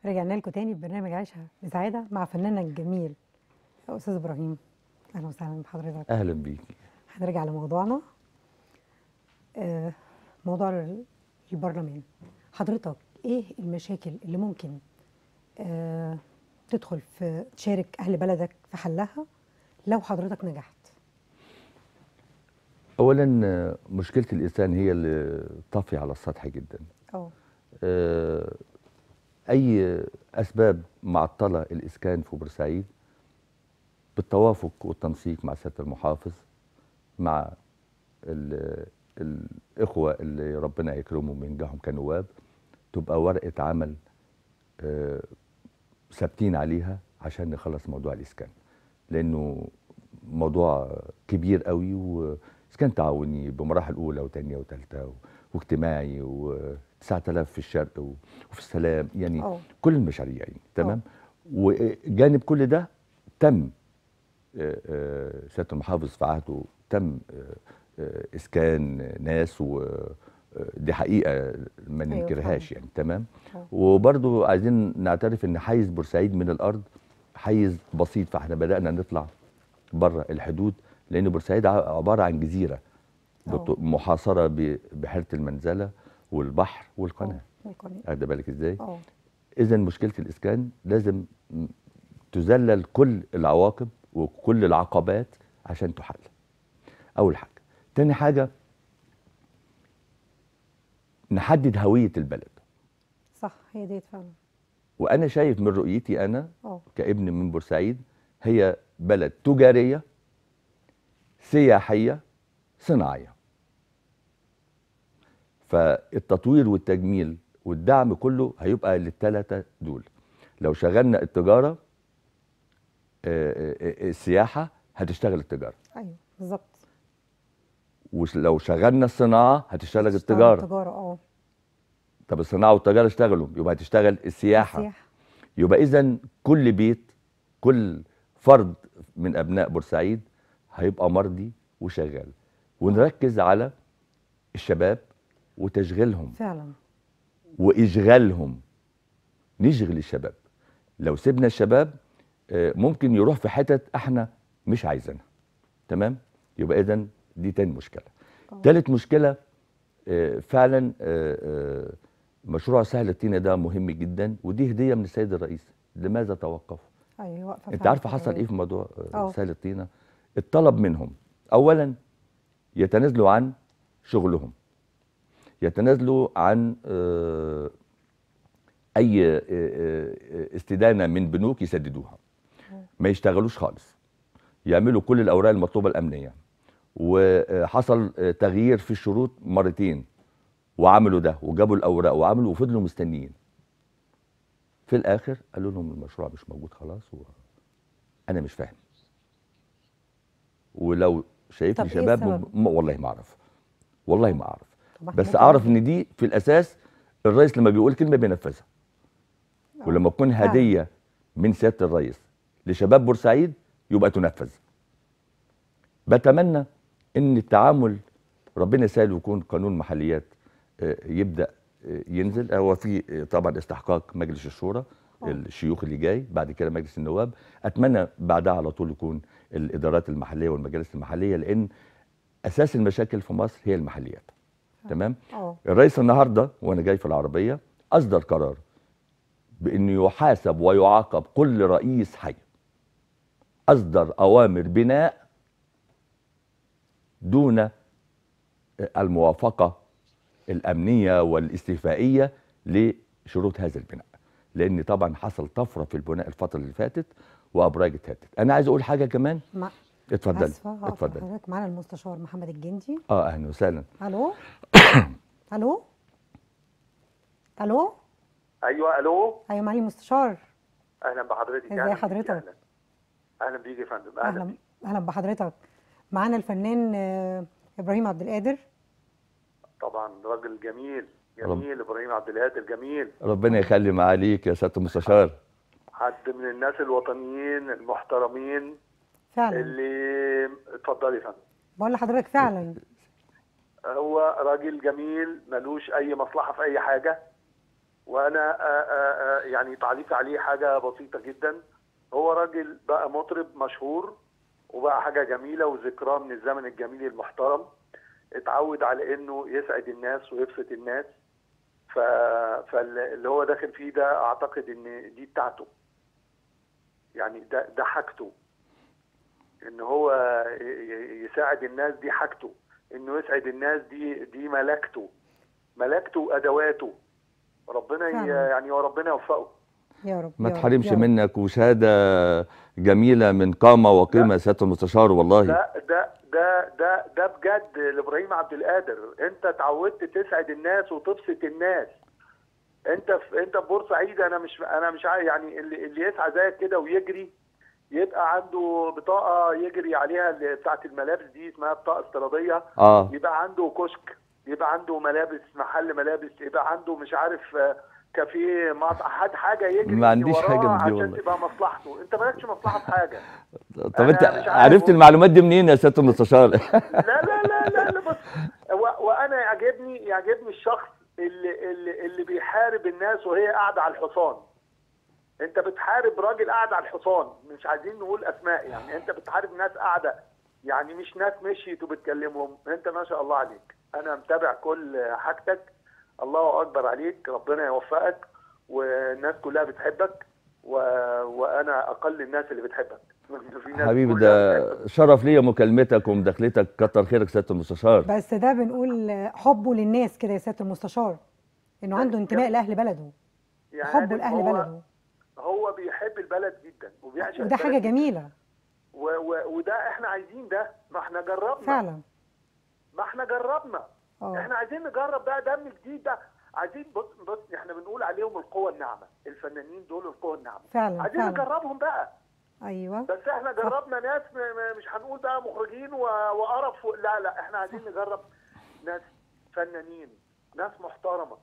*laughs* رجعنا لكم تاني في برنامج عيشها بسعادة مع فناننا الجميل أستاذ إبراهيم. أهلا وسهلا بحضرتك. أهلا بيكي هنرجع لموضوعنا. آه، موضوع ال- البرلمان. حضرتك إيه المشاكل اللي ممكن آه، تدخل في تشارك أهل بلدك في حلها لو حضرتك نجحت؟ اولا مشكلة الإنسان هي اللي طافيه على السطح جدا. آه آه، أي أسباب معطلة الإسكان في بورسعيد بالتوافق والتنسيق مع سيادة المحافظ مع ال- الإخوة اللي ربنا يكرمهم وينجحهم كنواب تبقى ورقة عمل آه، ثابتين عليها عشان نخلص موضوع الإسكان. لأنه موضوع كبير قوي وإسكان تعاوني بمراحل أولى وثانيه وثالثه واجتماعي و9000 في الشرق وفي السلام يعني آه كل المشاريع يعني تمام؟ وجانب كل ده تم آه، آه، سيادة المحافظ في عهده تم إسكان ناس و دي حقيقة ما أيوة ننكرهاش. يعني تمام آه. وبرضو عايزين نعترف إن حيز بورسعيد من الأرض حيز بسيط فإحنا بدأنا نطلع بره الحدود لأن بورسعيد عبارة عن جزيرة آه. محاصرة بحيرة المنزلة والبحر والقناة القناة. واخد بالك إزاي اذا مشكلة الإسكان لازم تذلل كل العواقب وكل العقبات عشان تحل أول حاجة تاني حاجة نحدد هوية البلد. صح هي ديت فعلا. وأنا شايف من رؤيتي أنا آه كابن من بورسعيد هي بلد تجارية سياحية صناعية. فالتطوير والتجميل والدعم كله هيبقى للثلاثه دول. لو شغلنا التجارة آه، آه، آه، السياحة هتشتغل التجارة. أيوه بالظبط. ولو شغلنا الصناعة هتشتغل تشتغل التجارة. التجاره آه. طب الصناعة والتجارة اشتغلوا يبقى هتشتغل السياحة. السياحة. يبقى اذا كل بيت كل فرد من أبناء بورسعيد هيبقى مرضي وشغال. ونركز على الشباب وتشغيلهم. فعلا. وإشغالهم. نشغل الشباب. لو سيبنا الشباب آه، ممكن يروح في حتت إحنا مش عايزينها. تمام؟ يبقى اذا دي تاني مشكلة. آه. تالت مشكلة آه، فعلا آه، آه، مشروع سهل الطينة ده مهم جدا ودي هدية من السيد الرئيس. لماذا توقفوا أيوه أنت عارفه حصل. إيه في موضوع. سهل الطينة؟ الطلب منهم اولا يتنازلوا عن شغلهم. يتنازلوا عن أي استدانة من بنوك يسددوها. ما يشتغلوش خالص. يعملوا كل الأوراق المطلوبة الأمنية. وحصل تغيير في الشروط مرتين وعملوا ده وجابوا الأوراق وعملوا وفضلوا مستنيين. في الآخر قالوا لهم المشروع مش موجود خلاص و... أنا مش فاهم. ولو شايفني إيه شباب السبب؟ م... والله ما أعرف. والله ما أعرف. بس أعرف إن دي في الأساس الرئيس لما بيقول كلمة بينفذها. آه، ولما تكون. هدية من سيادة الرئيس لشباب بورسعيد يبقى تنفذ. بتمنى إن التعامل ربنا يسهل ويكون قانون محليات آه، يبدأ آه، ينزل. هو في آه، طبعا استحقاق مجلس الشورى. الشيوخ اللي جاي بعد كده مجلس النواب. أتمنى بعدها على طول يكون الإدارات المحلية والمجالس المحلية لأن أساس المشاكل في مصر هي المحليات. تمام؟ آه. الرئيس النهارده وأنا جاي في العربية أصدر قرار بأنه يحاسب ويعاقب كل رئيس حي. أصدر أوامر بناء دون الموافقة الأمنية والاستيفائية لشروط هذا البناء. لأن طبعا حصل طفرة في البناء الفترة اللي فاتت وأبراج اتهدت. أنا عايز أقول حاجة كمان؟ مع اتفضل هقف اتفضل حضرتك معانا المستشار محمد الجندي. آه أهلا وسهلا. ألو؟ *coughs* ألو؟ ألو؟ أيوه ألو؟ أيوه معالي المستشار. أهلا بحضرتك ازي حضرتك؟ أهلا. بيك يا فندم أهلا أهلا بحضرتك. معانا الفنان آه، إبراهيم عبد القادر. طبعا راجل جميل رب- جميل إبراهيم عبد القادر جميل. ربنا يخلي معاليك يا سياده المستشار. حد من الناس الوطنيين المحترمين فعلا. اللي اتفضل يا فندم. بقول لحضرتك فعلا. هو راجل جميل ملوش أي مصلحة في أي حاجة وأنا آآ آآ يعني تعليقي عليه حاجة بسيطة جدا. هو راجل بقى مطرب مشهور وبقى حاجة جميلة وذكراه من الزمن الجميل المحترم. اتعود على إنه يسعد الناس ويبسط الناس. ف... فاللي هو داخل فيه ده أعتقد إن دي بتاعته. يعني ده ده حاجته. إن هو يساعد الناس دي حاجته. إنه يسعد الناس دي دي ملكته ملكته وأدواته. ربنا. يعني وربنا يوفقه. يا رب ما تحرمش. منك وشهادة جميلة من قامه وقيمه يا سيادة المستشار والله. ده ده ده ده ده بجد لإبراهيم عبد القادر. أنت اتعودت تسعد الناس وتبسط الناس. أنت في أنت في بورسعيد أنا مش أنا مش عارف يعني اللي اللي يسعى زيك كده ويجري يبقى عنده بطاقة يجري عليها اللي بتاعت الملابس دي اسمها بطاقة استيرادية. آه. يبقى عنده كشك يبقى عنده ملابس محل ملابس يبقى عنده مش عارف آه، كافيه مطعم حد حاجة يجري ما عنديش حاجة من دي عشان والله. تبقى مصلحته. انت مالكش مصلحة في حاجة. *laughs* طب انت عرفت المعلومات دي منين يا سيادة المستشار *laughs* لا لا لا لا, لا بس وأنا يعجبني يعجبني الشخص اللي اللي اللي بيحارب الناس وهي قاعدة على الحصان. انت بتحارب راجل قاعد على الحصان. مش عايزين نقول أسماء يعني انت بتحارب ناس قاعدة. يعني مش ناس مشيت وبتكلمهم. انت ما شاء الله عليك. أنا متابع كل حاجتك. الله أكبر عليك ربنا يوفقك والناس كلها بتحبك و... وأنا أقل الناس اللي بتحبك. *laughs* حبيبي ده. شرف ليا مكالمتك ومداخلتك. كتر خيرك سياده المستشار. بس ده بنقول حبه للناس كده يا سياده المستشار إنه عنده انتماء لأهل بلده يعني حبه لأهل هو بلده. هو بيحب البلد جدا وبيعشق وده حاجة. جميلة. و... و... وده إحنا عايزين ده ما إحنا جربنا. فعلا. ما إحنا جربنا. آه. إحنا عايزين نجرب بقى دم جديد ده. عايزين بص بص إحنا بنقول عليهم القوة الناعمة. الفنانين دول القوة الناعمة. فعلا عايزين فعلا. نجربهم بقى. أيوه. بس إحنا جربنا ناس مش هنقول بقى مخرجين وقرف لا لا إحنا عايزين نجرب ناس فنانين ناس محترمة.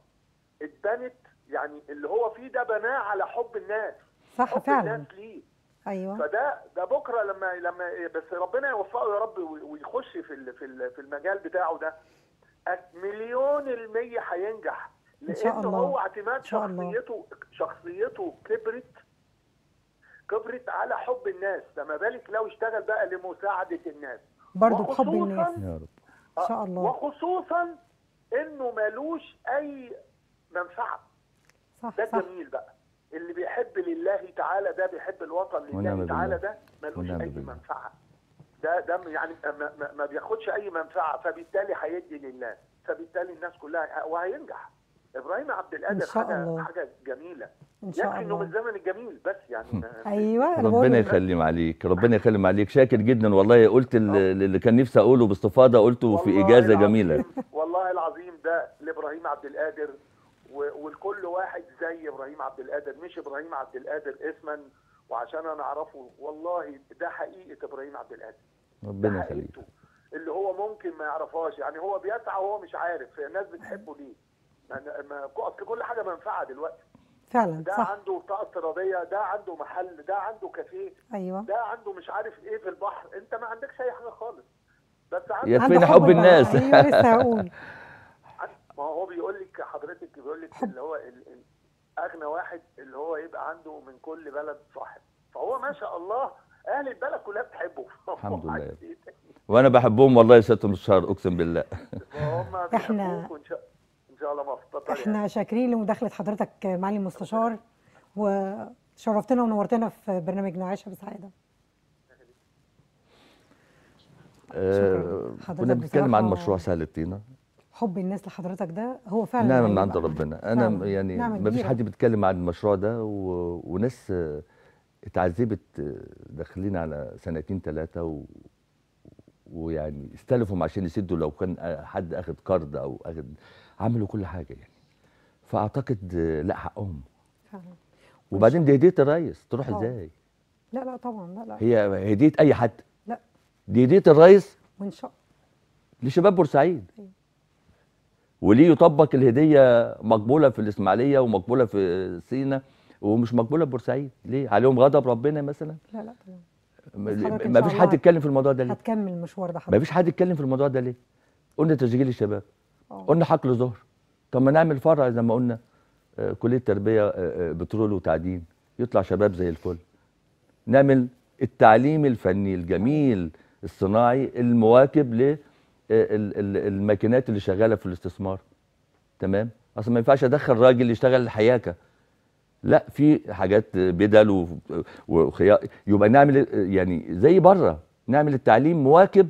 اتبنت يعني اللي هو فيه ده بناه على حب الناس. صح حب فعلا. الناس ليه. أيوه. فده ده بكرة لما لما بس ربنا يوفقه يا رب وي- ويخش في في ال- في المجال بتاعه ده. مليون المية هينجح. إن شاء لأن الله. هو اعتماد. شخصيته شخصيته كبرت كبرت على حب الناس. فما بالك لو اشتغل بقى لمساعدة الناس. برضه بحب وخصوصاً- الناس. يا رب. إن شاء الله. وخصوصا إنه ملوش أي منفعة. صح ده صح. الجميل بقى. اللي بيحب لله تعالى ده بيحب الوطن لله تعالى. ده ملوش أي. منفعة. ده ده يعني ما, ما, ما بياخدش أي منفعة فبالتالي هيدي لله فبالتالي الناس كلها وهينجح. إبراهيم عبد القادر شاء حاجة الله. حاجة جميلة. إن شاء يكفي إنه من الله زمن الجميل بس يعني. *laughs* أيوه ربنا. يخليم عليك ربنا يخليم عليك شاكر جدا والله. قلت ال- اللي كان نفسي أقوله باستفاضة قلته في إجازة العظيم- جميلة. والله العظيم ده لإبراهيم عبد القادر و- والكل واحد زي إبراهيم عبد القادر. مش إبراهيم عبد القادر اسما وعشان أنا اعرفه والله ده حقيقه إبراهيم عبد القادر. ده ربنا يخليك اللي هو ممكن ما يعرفهاش يعني هو بيسعى وهو مش عارف. الناس بتحبه ليه؟ ما ما اصل كل حاجة منفعة دلوقتي. فعلا ده صح. عنده بطاقه افتراضيه ده عنده محل ده عنده كافيه أيوه. ده عنده مش عارف إيه في البحر. أنت ما عندكش أي حاجة خالص. بس يا عنده فين عنده حب. الناس. أيوه لسه هقول. *laughs* ما هو بيقول لك حضرتك بيقول لك اللي هو ال- ال- أغنى واحد اللي هو يبقى عنده من كل بلد صاحب. فهو ما شاء الله أهل البلد كلها بتحبه. *laughs* الحمد لله. إيه؟ وأنا بحبهم والله يا سياده المستشار أقسم بالله. *laughs* شاء إن شاء الله مبسوطه إحنا شاكرين لمداخلة حضرتك معالي المستشار وشرفتنا ونورتنا في برنامج نعيشها بسعادة. آه، حضرتك كنا بنتكلم عن مشروع سهل الطينة. حب الناس لحضرتك ده هو فعلا نعمة من عند ربنا. أنا فعلاً. يعني نعمة ما فيش. حد بيتكلم عن المشروع ده و... وناس اتعذبت آه، داخلين على سنتين ثلاثة و... ويعني استلفوا عشان يسدوا لو كان آه، حد أخد قرض أو أخد عملوا كل حاجة يعني. فأعتقد آه، لا حقهم. فعلا. وبعدين دي هدية الرئيس تروح. إزاي؟ لا لا طبعا لا لا. هي هدية أي حد. لا. دي هدية الرئيس؟ وان شاء. لشباب بورسعيد. أيوة. وليه يطبق الهدية مقبولة في الإسماعيلية ومقبولة في سينا ومش مقبولة في بورسعيد؟ ليه؟ عليهم غضب ربنا مثلا؟ لا لا ما فيش حد يتكلم في الموضوع ده ليه؟ هتكمل المشوار ده ما فيش حد يتكلم في الموضوع ده ليه؟ قلنا تشغيل الشباب. آه. قلنا حقل ظهر طب ما نعمل فرع زي ما قلنا آه، كلية تربية آه، بترول وتعدين. يطلع شباب زي الفل. نعمل التعليم الفني الجميل الصناعي المواكب للماكينات اللي شغالة في الاستثمار. تمام؟ أصل ما ينفعش أدخل راجل يشتغل الحياكه لا في حاجات بدل وخيار. يبقى نعمل يعني زي بره نعمل التعليم مواكب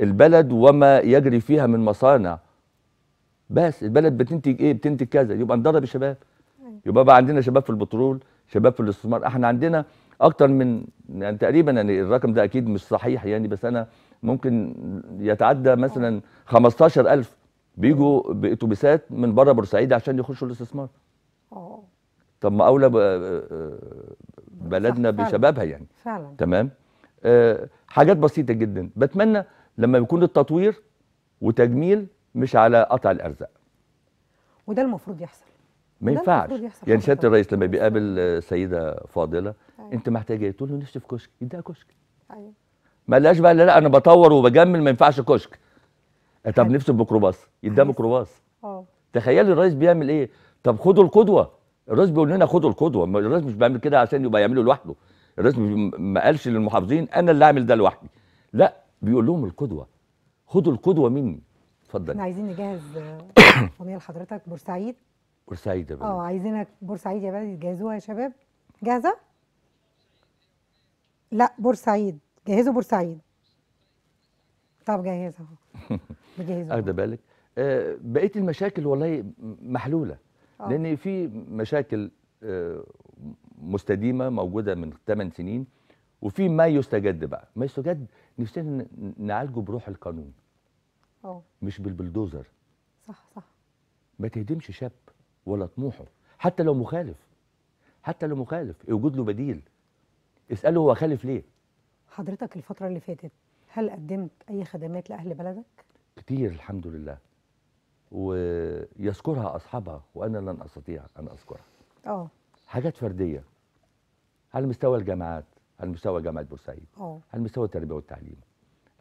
للبلد وما يجري فيها من مصانع. بس البلد بتنتج إيه؟ بتنتج كذا. يبقى ندرب الشباب. أيوة. يبقى بقى عندنا شباب في البترول شباب في الاستثمار. إحنا عندنا أكتر من يعني تقريبا يعني الرقم ده أكيد مش صحيح يعني بس أنا ممكن يتعدى مثلا 15000 بيجوا بأتوبيسات من بره بورسعيد عشان يخشوا الاستثمار. آه طب ما أولى بلدنا. بشبابها يعني. فعلا. تمام؟ آه، حاجات بسيطة جدا. بتمنى لما يكون التطوير وتجميل مش على قطع الأرزاق. وده المفروض يحصل. ما ينفعش. يعني. سياده الرئيس لما بيقابل آه، سيدة فاضلة أيوة. انت محتاجة إيه تقول له نفسي في كشك. يديها كشك. أيوه. ما قالهاش بقى لا أنا بطور وبجمل ما ينفعش كشك. طب حلو. نفسي بميكروباص يديها عايز- ميكروباص. أه. تخيلي الرئيس بيعمل إيه؟ طب خدوا القدوة. الرئيس بيقول لنا خدوا القدوة. الرئيس مش بيعمل كده عشان يبقى يعمله لوحده. الرئيس ما قالش للمحافظين أنا اللي أعمل ده لوحدي. لا بيقول لهم القدوة. خدوا القدوة مني. إحنا اتفضل عايزين نجهز آه، *coughs* اغنيه لحضرتك. بورسعيد. بورسعيد يا آه بلد عايزينك بورسعيد يا بلد تجهزوها يا شباب. جاهزة؟ لا بورسعيد. جهزوا بورسعيد. طب جهزها اهو. *laughs* بجهزها أخدة بالك. آه بقية المشاكل والله محلولة. آه. لأن في مشاكل آه مستديمة موجودة من 8 سنين وفي ما يستجد بقى. ما يستجد نفسنا نعالجه بروح القانون. آه. مش بالبلدوزر. صح صح. ما تهدمش شاب. ولا طموحه. حتى لو مخالف. حتى لو مخالف. يوجد له بديل. اسأله هو خالف ليه. حضرتك الفترة اللي فاتت هل قدمت أي خدمات لأهل بلدك؟ كتير الحمد لله. ويذكرها أصحابها وأنا لن أستطيع أن أذكرها. آه. حاجات فردية. على مستوى الجامعات على مستوى جامعة بورسعيد. آه. على مستوى التربية والتعليم.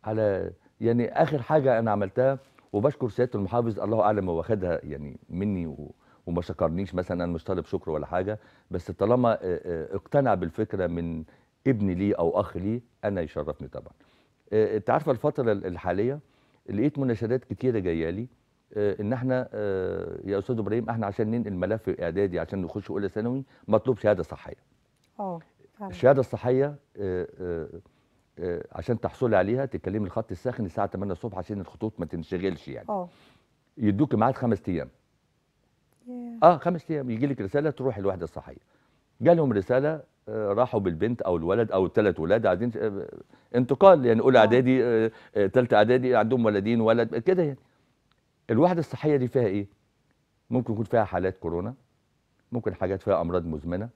على يعني آخر حاجة أنا عملتها وبشكر سيادة المحافظ الله أعلم هو واخدها يعني مني و وما شكرنيش مثلا أنا مش طالب شكر ولا حاجة بس طالما اقتنع بالفكرة من ابن لي أو أخ لي أنا يشرفني طبعا. أنت عارفه الفترة الحالية لقيت مناشدات كتيرة جاية لي إن إحنا يا أستاذ إبراهيم إحنا عشان ننقل ملف إعدادي عشان نخش أولى ثانوي مطلوب شهادة صحية. آه الشهادة الصحية عشان تحصلي عليها تكلمي الخط الساخن الساعة 8 الصبح عشان الخطوط ما تنشغلش يعني. آه. يدوك ميعاد خمس أيام. آه خمس أيام. يجي لك رسالة تروح الوحده الصحية. جالهم رسالة آه، راحوا بالبنت أو الولد أو الثلاث ولاد قاعدين آه، انتقال. يعني أولى آه. إعدادي ثالثه إعدادي عندهم ولدين ولد كده يعني. الوحده الصحية دي فيها إيه؟ ممكن يكون فيها حالات كورونا ممكن حاجات فيها أمراض مزمنة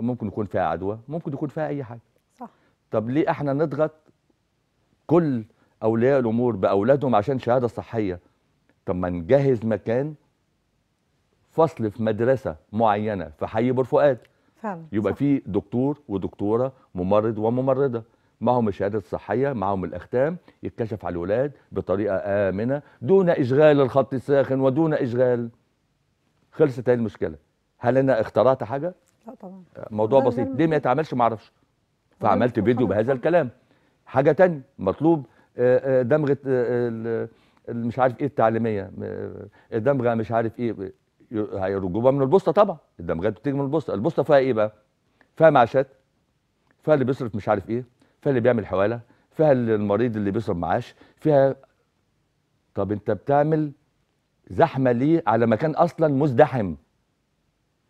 ممكن يكون فيها عدوى ممكن يكون فيها أي حاجة. صح. طب ليه إحنا نضغط كل أولياء الأمور بأولادهم عشان شهادة صحية؟ طب ما نجهز مكان فصل في مدرسة معينة في حي بور فؤاد فعلا يبقى صح. في دكتور ودكتورة ممرض وممرضة. معهم الشهاده الصحيه معهم الأختام يتكشف على الولاد بطريقة آمنة دون إشغال الخط الساخن ودون إشغال. خلصت هذه المشكلة. هل أنا اخترعت حاجة؟ لا طبعا. موضوع ده- ده بسيط ليه ما يتعملش؟ ما أعرفش. فعملت فيديو بهذا. الكلام. حاجة تانية مطلوب آه، آه، دمغة آه، ال- ال- مش عارف إيه التعليمية آه، دمغة مش عارف إيه. هيرجوها من البوسطة طبعا الدمغات بتيجي من البوسطة. البوسطة فيها إيه بقى؟ فيها معاشات فيها اللي بيصرف مش عارف إيه فيها اللي بيعمل حوالة فيها المريض اللي بيصرف معاش فيها طب أنت بتعمل زحمة ليه على مكان أصلا مزدحم؟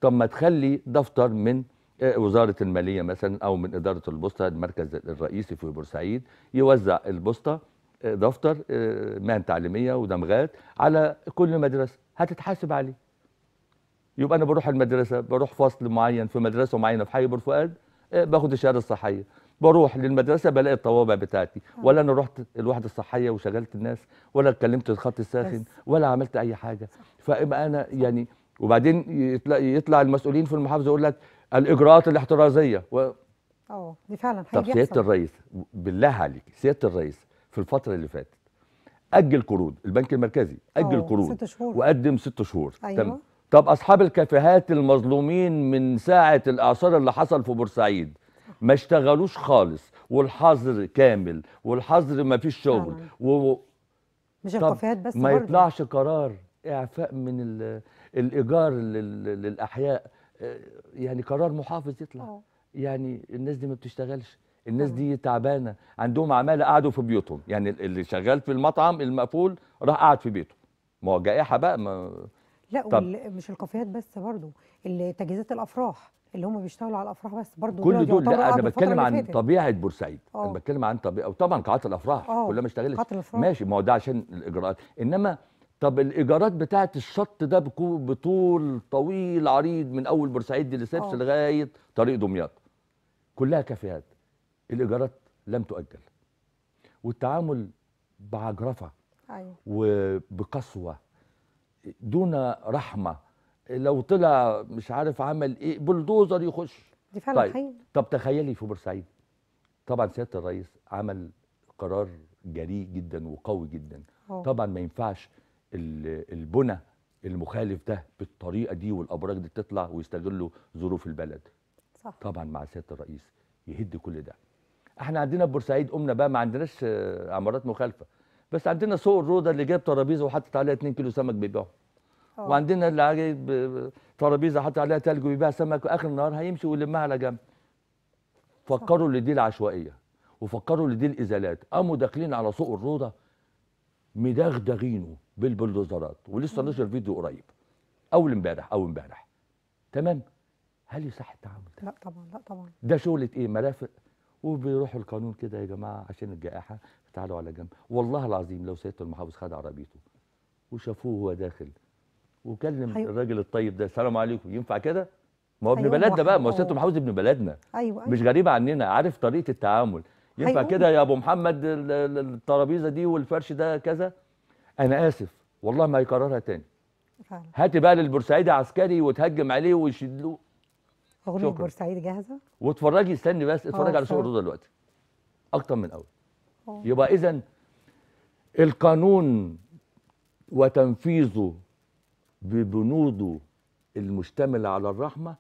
طب ما تخلي دفتر من آه، وزارة المالية مثلا أو من إدارة البوسطة المركز الرئيسي في بورسعيد يوزع البوسطة آه، دفتر آه، مهن تعليمية ودمغات على كل مدرسة هتتحاسب عليه. يبقى أنا بروح المدرسة بروح فصل معين في مدرسة معينة في حي بور فؤاد آه، باخد الشهادة الصحية. بروح للمدرسة بلاقي الطوابع بتاعتي. ولا أنا رحت الوحده الصحية وشغلت الناس ولا اتكلمت الخط الساخن. ولا عملت أي حاجة. فابقى أنا يعني وبعدين يطلع, يطلع المسؤولين في المحافظة يقول لك الإجراءات الاحترازية. و... آه دي فعلا طب سيادة الرئيس بالله عليك سيادة الرئيس في الفترة اللي فاتت أجل قروض البنك المركزي أجل آه، قروض ست شهور. وقدم ست شهور. أيوة. تمام. طب أصحاب الكافيهات المظلومين من ساعة الإعصار اللي حصل في بورسعيد ما اشتغلوش خالص والحظر كامل والحظر ما فيش شغل. و... مش الكافيهات بس ما برضه. يطلعش قرار إعفاء من ال- الإيجار لل- للأحياء آه، يعني قرار محافظ يطلع آه يعني الناس دي ما بتشتغلش الناس. دي تعبانة عندهم عمالة قعدوا في بيوتهم يعني اللي شغال في المطعم المقفول راح قعد في بيته ما هو جائحة بقى ما لا طب. مش الكافيهات بس اللي تجهيزات الأفراح اللي هم بيشتغلوا على الأفراح بس برضه كل دول لا أنا بتكلم عن. طبيعة بورسعيد آه. أنا بتكلم عن طبيعة وطبعا قاعات الأفراح آه، كلها ما الأفراح. ماشي ما هو ده عشان الاجراءات إنما طب الإيجارات بتاعه الشط ده بطول طويل عريض من أول بورسعيد دي لسبس آه. لغاية طريق دمياط كلها كافيهات الإيجارات لم تؤجل والتعامل بعجرفة أيوه وبقسوة دون رحمة. لو طلع مش عارف عمل إيه بلدوزر يخش. دي فعلا طيب. حقيقة. طب تخيلي في بورسعيد. طبعا سيادة الرئيس عمل قرار جريء جدا وقوي جدا. أه. طبعا ما ينفعش ال- البنى المخالف ده بالطريقة دي والأبراج دي تطلع ويستغلوا ظروف البلد. صح. طبعا مع سيادة الرئيس يهد كل ده. إحنا عندنا في بورسعيد قمنا بقى ما عندناش عمارات مخالفة. بس عندنا سوق الروضه اللي جاب ترابيزة وحطت عليها 2 كيلو سمك بيبيعهم أه. وعندنا اللي جايب ترابيزة حط عليها تلج ويبيع سمك واخر النهار هيمشي ويلمها على جنب. فكروا لدي العشوائية وفكروا لدي الإزالات. قاموا داخلين على سوق الروضه مدغدغينه بالبلدوزرات ولسه نشر فيديو قريب. أول امبارح أو امبارح. تمام؟ هل يصح التعامل؟ ده لا طبعا لا طبعا. ده شغلة إيه؟ مرافق. وبيروحوا القانون كده يا جماعة عشان الجائحة. تعالوا على جنب والله العظيم لو سياده المحافظ خد عربيته وشافوه وهو داخل وكلم أيوة. الراجل الطيب ده السلام عليكم ينفع كده ما هو ابن أيوة، بلدنا بقى ما هو سيادة. المحافظ ابن بلدنا أيوه أيوه مش غريب عننا عارف طريقة التعامل ينفع. كده يا أبو محمد ال- ال- الترابيزة دي والفرش ده كذا أنا آسف والله ما هيكررها تاني فعلا هات بقى للبورسعيدي عسكري وتهجم عليه ويشدوه أغنية. بورسعيد جاهزة واتفرجي استني بس اتفرج آه، على سوق. الرضا دلوقتي أكتر من أول. يبقى اذا القانون وتنفيذه ببنوده المشتمله على الرحمة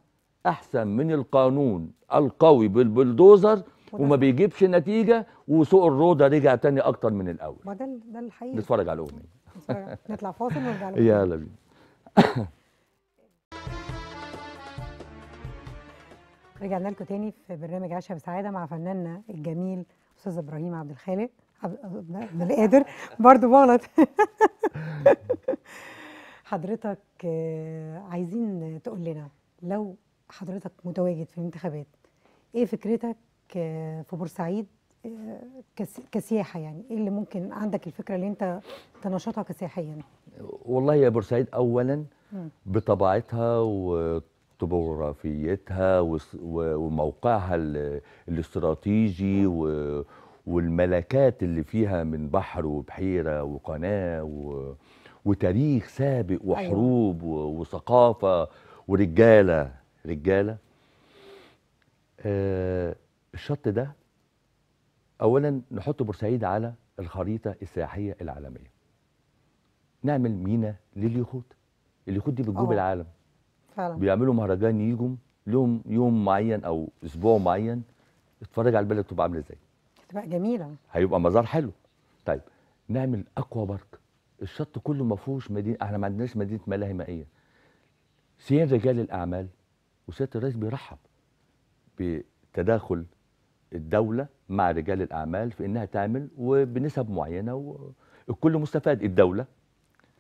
أحسن من القانون القوي بالبلدوزر وما. بيجيبش نتيجة وسوق الروضة رجع تاني أكتر من الأول. ما ده ده الحقيقي نتفرج على الاغنيه نتفرج- نطلع فاصل ونرجع *laughs* لكم. يلا بينا. رجعنا لكم تاني في برنامج عيشها بسعادة مع فناننا الجميل أستاذ إبراهيم عبد الخالق عبد القادر برضه بغلط. *laughs* حضرتك آه، عايزين تقول لنا لو حضرتك متواجد في الانتخابات إيه فكرتك آه، في بورسعيد آه، كس- كسياحة يعني؟ إيه اللي ممكن عندك الفكرة اللي أنت تنشطها كسياحيا؟ والله يا بورسعيد اولا. بطبيعتها و- وموقعها ال- الاستراتيجي والملكات اللي فيها من بحر وبحيرة وقناة وتاريخ سابق وحروب و- وثقافة ورجالة. رجالة. آه الشط ده اولا نحط بورسعيد على الخريطة السياحية العالمية. نعمل مينا لليخوت. اليخوت دي بتجوب آه. العالم. فعلا. بيعملوا مهرجان يجوا لهم يوم معين أو أسبوع معين اتفرج على البلد تبقى عاملة إزاي. هتبقى جميلة. هيبقى مزار حلو. طيب نعمل اكوا بارك. الشط كله ما فيهوش مدينة إحنا ما عندناش مدينة ملاهي مائية. سيان رجال الأعمال وسيادة الرئيس بيرحب بتداخل الدولة مع رجال الأعمال في إنها تعمل وبنسب معينة والكل مستفاد. الدولة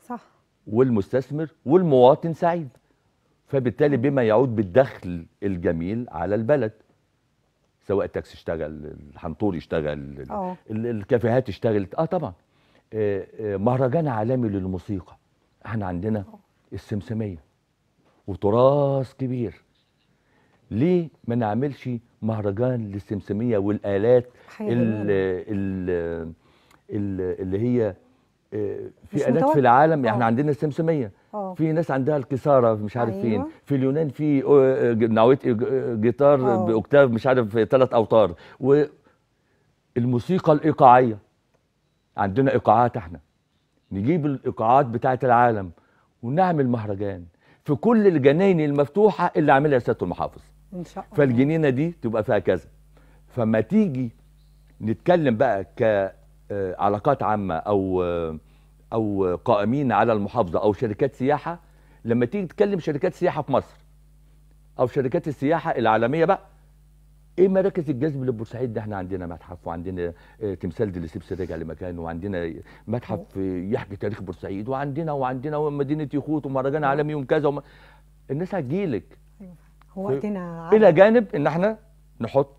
صح. والمستثمر والمواطن سعيد. فبالتالي بما يعود بالدخل الجميل على البلد سواء التاكسي اشتغل الحنطور ال- الكافيهات اشتغلت. آه طبعا. آه، آه، مهرجان عالمي للموسيقى. إحنا عندنا السمسمية وتراث كبير. ليه ما نعملش مهرجان للسمسمية والآلات حاجة ال جميله ال ال اللي هي آه، في آلات. في العالم. إحنا عندنا السمسمية. في ناس عندها الكساره مش عارف أيوة. فين في اليونان في آه، نوعيه آه، جيتار آه. بأوكتاف مش عارف ثلاث أوتار. والموسيقى الإيقاعية. عندنا إيقاعات إحنا. نجيب الإيقاعات بتاعة العالم ونعمل مهرجان في كل الجناين المفتوحة اللي عاملها سيادة المحافظ. إن شاء الله. فالجنينة دي تبقى فيها كذا. فما تيجي نتكلم بقى كعلاقات عامة أو آه، أو قائمين على المحافظة أو شركات سياحة لما تيجي تتكلم شركات سياحة في مصر أو شركات السياحة العالمية بقى إيه مراكز الجذب لبورسعيد ده إحنا عندنا متحف وعندنا آه، تمثال ديليسيبس رجع لمكانه وعندنا متحف يحكي تاريخ بورسعيد وعندنا وعندنا مدينة يخوت ومهرجان عالمي وكذا كذا وم... الناس هتجيلك أيوة. هو وقتنا إلى. جانب إن إحنا نحط.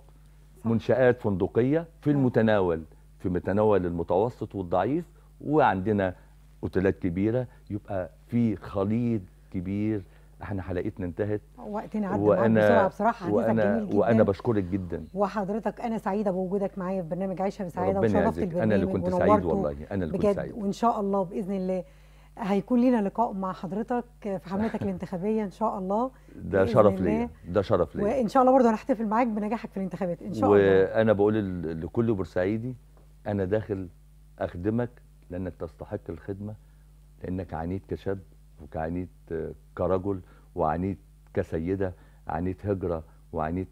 منشآت فندقية في. المتناول في متناول المتوسط والضعيف وعندنا اوتيلات كبيرة يبقى في خليط كبير. إحنا حلقتنا انتهت. وقتنا عدى معاك بسرعة. بصراحة وأنا جميل جدا. وأنا بشكرك جدا. وحضرتك أنا سعيدة بوجودك معايا في برنامج عيشه بسعاده وشرفت البرنامج أنا اللي كنت سعيد والله. أنا اللي كنت سعيد. وإن شاء الله بإذن الله هيكون لنا لقاء مع حضرتك في حملتك *laughs* الانتخابية إن شاء الله ده شرف. ليا. ده شرف ليا. وإن شاء الله برضه هنحتفل معاك بنجاحك في الانتخابات إن شاء الله. وأنا بقول لكل بورسعيدي أنا داخل أخدمك لأنك تستحق الخدمة لأنك عانيت كشاب وعانيت كرجل وعانيت كسيدة عانيت هجرة وعانيت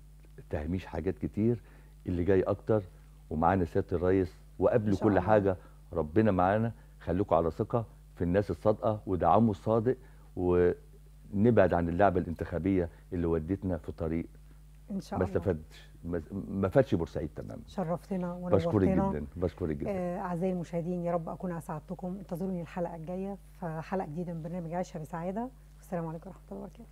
تهميش حاجات كتير. اللي جاي أكتر ومعانا سيادة الريس وقبل كل. حاجة ربنا معانا خليكم على ثقة في الناس الصادقة ودعموا الصادق ونبعد عن اللعبة الانتخابية اللي ودتنا في طريق إن شاء الله. ما ما فادش بورسعيد تماما. شرفتنا بشكرك ونورتنا جدا بشكرك جدا. آه، أعزائي المشاهدين يا رب أكون أسعدتكم. انتظروني الحلقة الجاية في حلقة جديدة من برنامج عيشها بسعادة. والسلام عليكم ورحمة الله وبركاته.